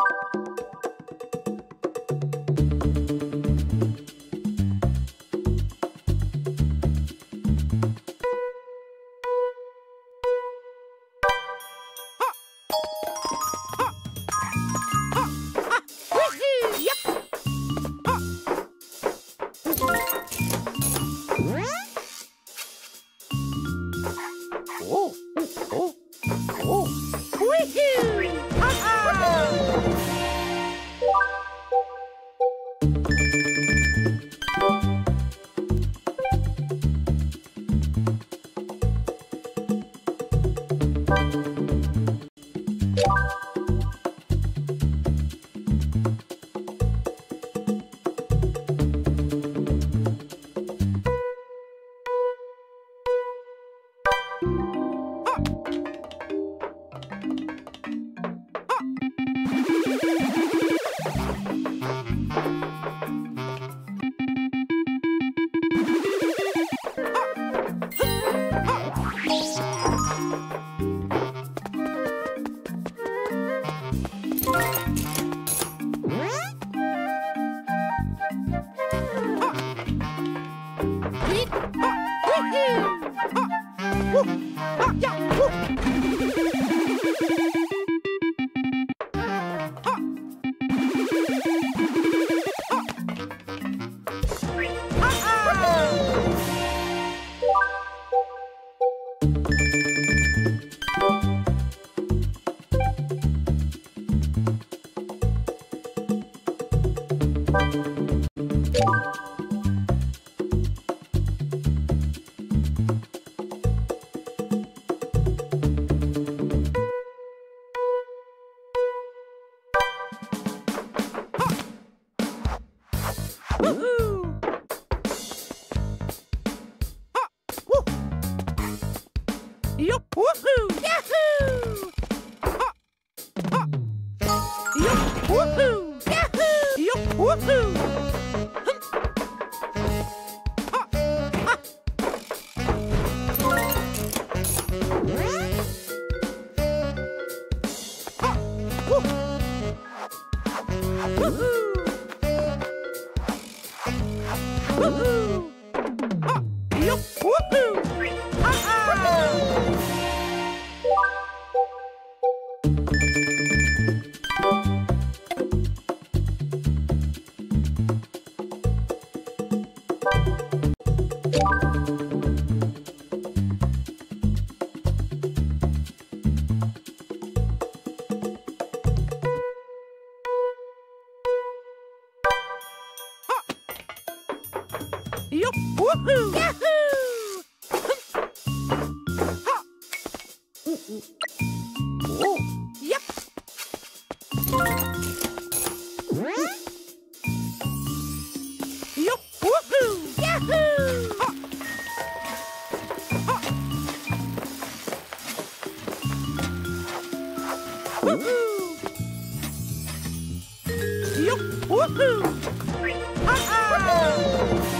you Música Woohoo! Yup! Woohoo! Yahoo! Ha! Oh. Yep! Yup! Woohoo! Yahoo! Ha! Ha! Woohoo! Yup! Woohoo! Ha! Ha! Whoa!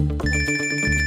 Yahoo!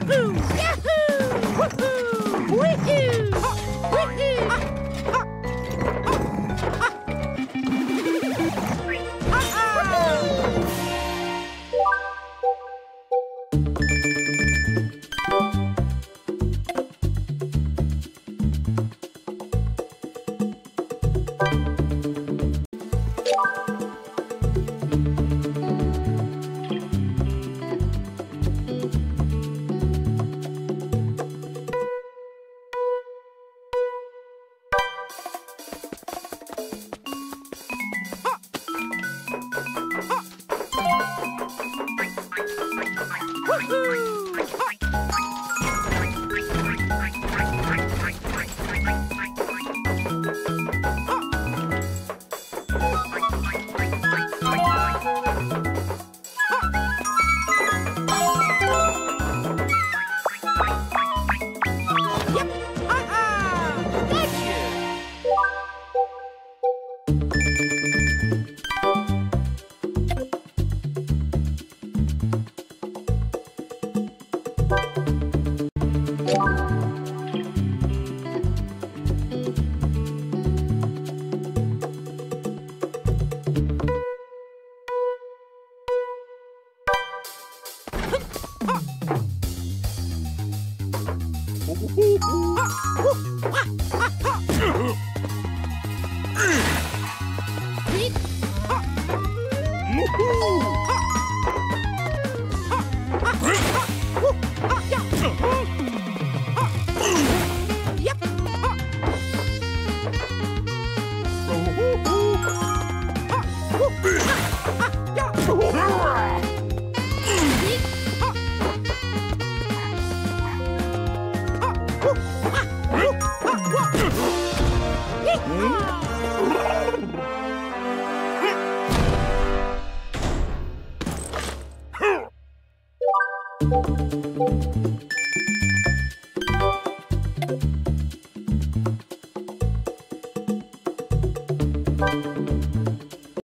Woohoo! Yeah! Música